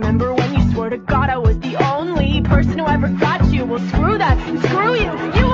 remember when you swore to God I was the only person who ever got you. Well, screw that. Screw you. You